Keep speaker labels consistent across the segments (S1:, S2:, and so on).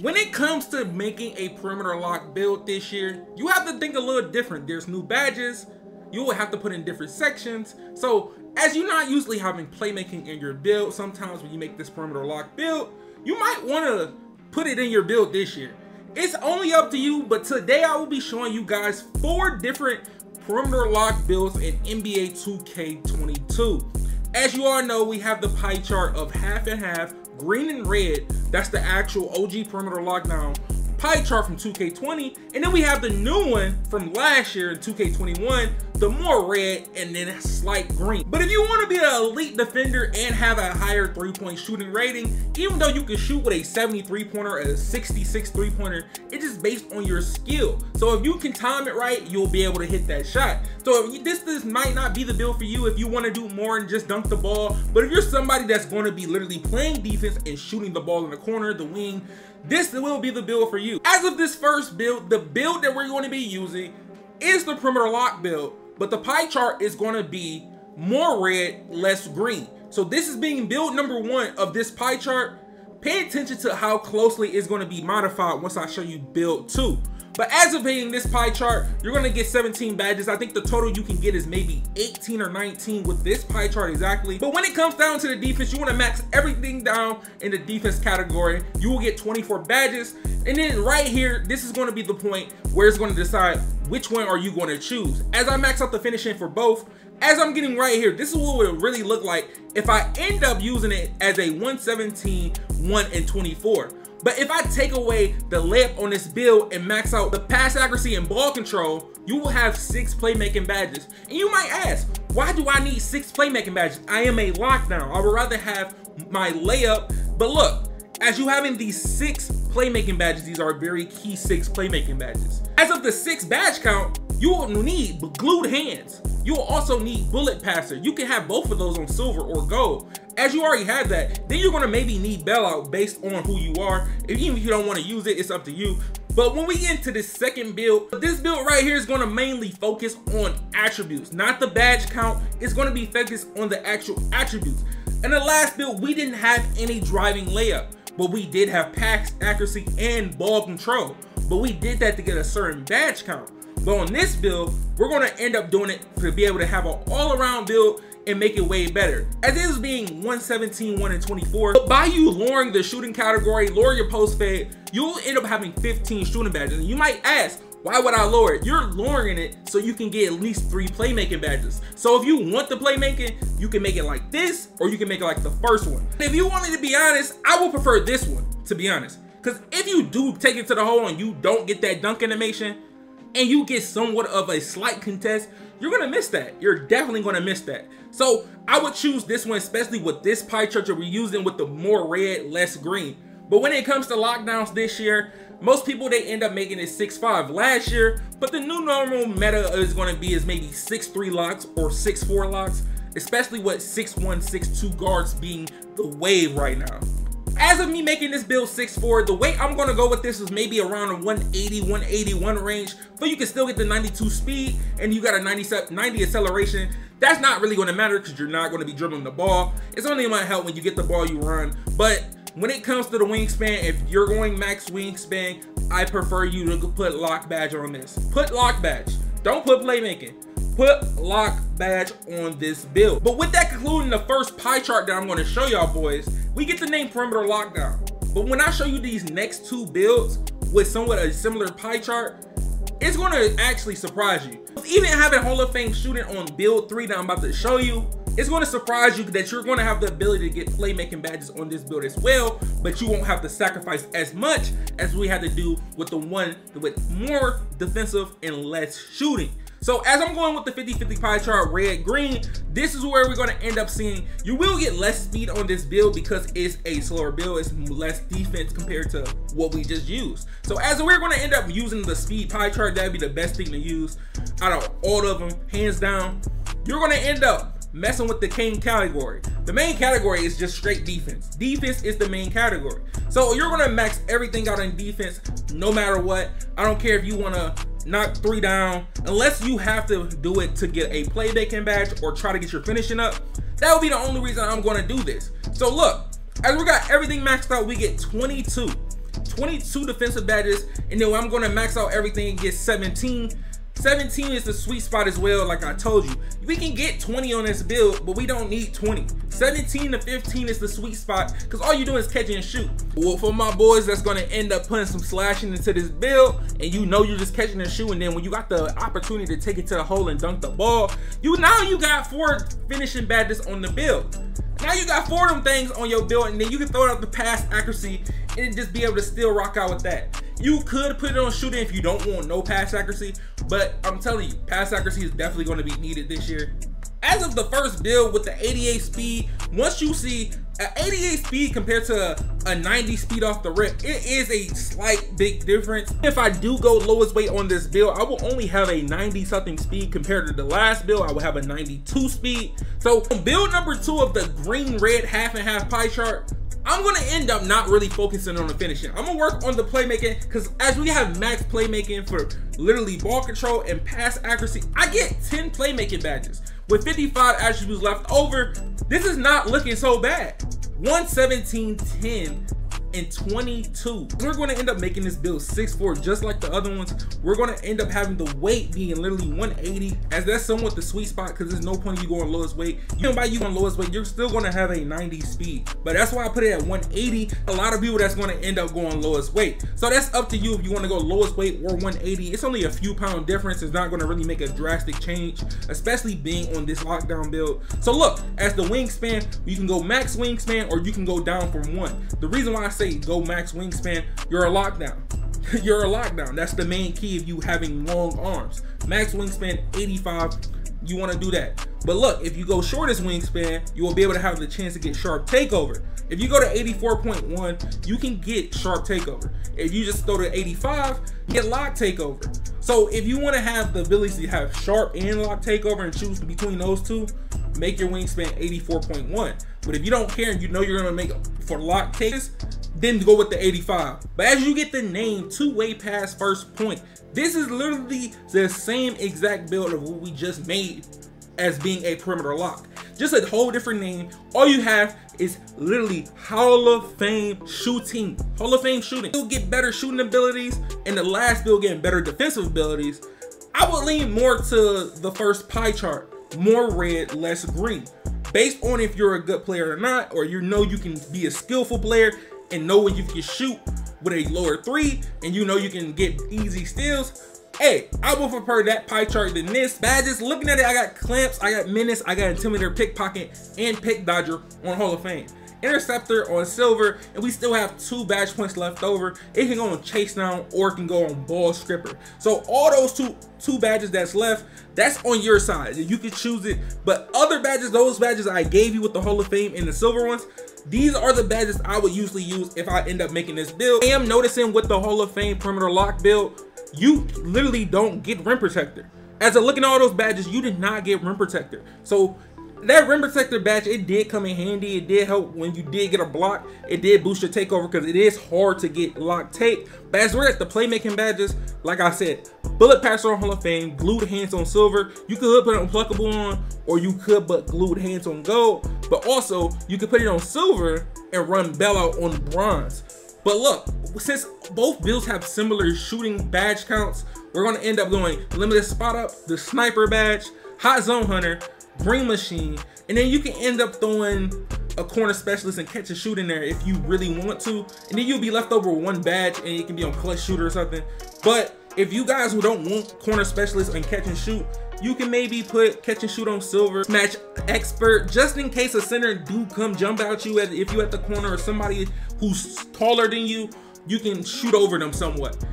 S1: When it comes to making a perimeter lock build this year, you have to think a little different. There's new badges, you will have to put in different sections. So as you're not usually having playmaking in your build, sometimes when you make this perimeter lock build, you might want to put it in your build this year. It's only up to you, but today I will be showing you guys four different perimeter lock builds in NBA 2K22. As you all know, we have the pie chart of half and half, green and red. That's the actual OG perimeter lockdown pie chart from 2K20, and then we have the new one from last year in 2K21, the more red and then slight green. But if you want to be an elite defender and have a higher three-point shooting rating, even though you can shoot with a 73 pointer or a 66 three-pointer, it's just based on your skill. So if you can time it right, you'll be able to hit that shot. So you, this, this might not be the build for you if you want to do more and just dunk the ball, but if you're somebody that's going to be literally playing defense and shooting the ball in the corner, the wing, this will be the build for you. As of this first build, the build that we're going to be using is the perimeter lock build, but the pie chart is going to be more red, less green. So this is being build number one of this pie chart. Pay attention to how closely it's going to be modified once I show you build two. But as of hitting this pie chart, you're gonna get 17 badges. I think the total you can get is maybe 18 or 19 with this pie chart exactly. But when it comes down to the defense, you wanna max everything down in the defense category. You will get 24 badges. And then right here, this is gonna be the point where it's gonna decide which one are you gonna choose. As I max out the finishing for both, as I'm getting right here, this is what it would really look like if I end up using it as a 117, 1 and 24. But if I take away the layup on this build and max out the pass accuracy and ball control, you will have six playmaking badges. And you might ask, why do I need six playmaking badges? I am a lockdown. I would rather have my layup. But look, as you having these six playmaking badges, these are very key six playmaking badges. As of the six badge count, you will need glued hands. You will also need bullet passer. You can have both of those on silver or gold. As you already have that, then you're gonna maybe need bailout based on who you are. If, even if you don't wanna use it, it's up to you. But when we get into this second build, this build right here is gonna mainly focus on attributes, not the badge count. It's gonna be focused on the actual attributes. In the last build, we didn't have any driving layup, but we did have pass accuracy and ball control. But we did that to get a certain badge count. But on this build, we're gonna end up doing it to be able to have an all-around build and make it way better. As it is being 117, 1 and 24, but by you lowering the shooting category, lower your post fade, you'll end up having 15 shooting badges. And you might ask, why would I lower it? You're lowering it so you can get at least three playmaking badges. So if you want the playmaking, you can make it like this, or you can make it like the first one. And If you want me to be honest, I would prefer this one, to be honest. Because if you do take it to the hole and you don't get that dunk animation, and you get somewhat of a slight contest, you're gonna miss that. You're definitely gonna miss that. So I would choose this one, especially with this pie chart that we're using with the more red, less green. But when it comes to lockdowns this year, most people they end up making it 6-5 last year, but the new normal meta is gonna be is maybe 6-3 locks or 6-4 locks, especially with 6-1, 6-2 guards being the wave right now. As of me making this build 6-4, the weight I'm gonna go with this is maybe around a 180, 181 range, but you can still get the 92 speed and you got a 90, 90 acceleration. That's not really gonna matter because you're not gonna be dribbling the ball. It's only gonna help when you get the ball you run. But when it comes to the wingspan, if you're going max wingspan, I prefer you to put lock badge on this. Put lock badge. Don't put playmaking put lock badge on this build. But with that concluding the first pie chart that I'm gonna show y'all boys, we get the name perimeter lockdown. But when I show you these next two builds with somewhat a similar pie chart, it's gonna actually surprise you. Even having Hall of Fame shooting on build three that I'm about to show you, it's going to surprise you that you're going to have the ability to get playmaking badges on this build as well, but you won't have to sacrifice as much as we had to do with the one with more defensive and less shooting. So as I'm going with the 50-50 pie chart, red, green, this is where we're gonna end up seeing, you will get less speed on this build because it's a slower build, it's less defense compared to what we just used. So as we're gonna end up using the speed pie chart, that'd be the best thing to use out of all of them, hands down. You're gonna end up messing with the king category. The main category is just straight defense. Defense is the main category. So you're gonna max everything out in defense no matter what. I don't care if you wanna knock three down, unless you have to do it to get a playmaking badge or try to get your finishing up. That would be the only reason I'm gonna do this. So look, as we got everything maxed out, we get 22. 22 defensive badges, and then I'm gonna max out everything and get 17. 17 is the sweet spot as well, like I told you. We can get 20 on this build, but we don't need 20. 17 to 15 is the sweet spot, because all you do is catch and shoot. Well, for my boys that's gonna end up putting some slashing into this build, and you know you're just catching and shooting, then when you got the opportunity to take it to the hole and dunk the ball, you now you got four finishing badges on the build. Now you got four of them things on your build, and then you can throw out the pass accuracy and just be able to still rock out with that. You could put it on shooting if you don't want no pass accuracy, but I'm telling you, pass accuracy is definitely going to be needed this year. As of the first build with the 88 speed, once you see an 88 speed compared to a 90 speed off the rip, it is a slight big difference. If I do go lowest weight on this build, I will only have a 90 something speed compared to the last build. I will have a 92 speed. So build number two of the green red half and half pie chart, I'm gonna end up not really focusing on the finishing. I'm gonna work on the playmaking because as we have max playmaking for literally ball control and pass accuracy, I get 10 playmaking badges. With 55 attributes left over, this is not looking so bad. 117, 10 and 22. We're going to end up making this build 6'4", just like the other ones. We're going to end up having the weight being literally 180, as that's somewhat the sweet spot, because there's no point in you going lowest weight. Even by you going lowest weight, you're still going to have a 90 speed. But that's why I put it at 180. A lot of people that's going to end up going lowest weight. So that's up to you if you want to go lowest weight or 180. It's only a few pound difference. It's not going to really make a drastic change, especially being on this lockdown build. So look, as the wingspan, you can go max wingspan or you can go down from one. The reason why I say say go max wingspan, you're a lockdown. you're a lockdown. That's the main key of you having long arms. Max wingspan 85, you want to do that. But look, if you go shortest wingspan, you will be able to have the chance to get sharp takeover. If you go to 84.1, you can get sharp takeover. If you just go to 85, get lock takeover. So if you want to have the ability to have sharp and lock takeover and choose between those two, make your wingspan 84.1. But if you don't care and you know you're gonna make for lock cases, then go with the 85. But as you get the name two-way pass first point, this is literally the same exact build of what we just made as being a perimeter lock. Just a whole different name. All you have is literally Hall of Fame shooting. Hall of Fame shooting. You'll get better shooting abilities, and the last build getting better defensive abilities. I would lean more to the first pie chart. More red, less green. Based on if you're a good player or not, or you know you can be a skillful player and know when you can shoot with a lower three, and you know you can get easy steals, Hey, I would prefer that pie chart than this. Badges, looking at it, I got clamps, I got menace, I got intimidator, pickpocket, and pick dodger on Hall of Fame. Interceptor on silver, and we still have two badge points left over. It can go on chase down or it can go on ball stripper. So all those two two badges that's left, that's on your side. You can choose it. But other badges, those badges I gave you with the Hall of Fame and the silver ones, these are the badges I would usually use if I end up making this build. I am noticing with the Hall of Fame perimeter lock build, you literally don't get rim protector. As I look at all those badges, you did not get rim protector. So that rim protector badge, it did come in handy. It did help when you did get a block. It did boost your takeover because it is hard to get lock take. But as we're at the playmaking badges, like I said, bullet passer on Hall of Fame, glued hands on silver. You could put it on pluckable on, or you could but glued hands on gold. But also, you could put it on silver and run bailout on bronze. But look, since both builds have similar shooting badge counts, we're gonna end up going limitless spot up, the sniper badge, hot zone hunter, green machine, and then you can end up throwing a corner specialist and catch a shoot in there if you really want to. And then you'll be left over one badge and it can be on clutch shooter or something. But if you guys who don't want corner specialist and catch and shoot, you can maybe put catch and shoot on silver, match expert, just in case a center do come jump out you at, if you at the corner or somebody who's taller than you, you can shoot over them somewhat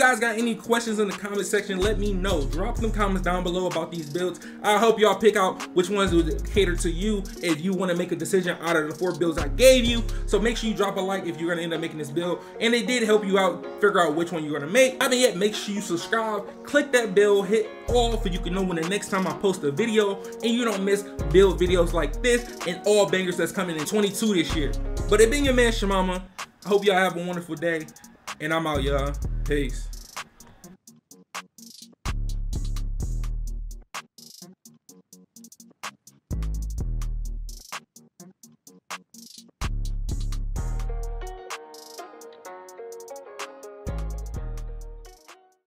S1: guys got any questions in the comment section, let me know. Drop some comments down below about these builds. I hope y'all pick out which ones would cater to you if you want to make a decision out of the four builds I gave you. So make sure you drop a like if you're going to end up making this build. And it did help you out figure out which one you're going to make. I haven't yet, make sure you subscribe, click that bell, hit all so you can know when the next time I post a video and you don't miss build videos like this and all bangers that's coming in 22 this year. But it been your man ChaMoma. I hope y'all have a wonderful day. And I'm out, y'all. Peace.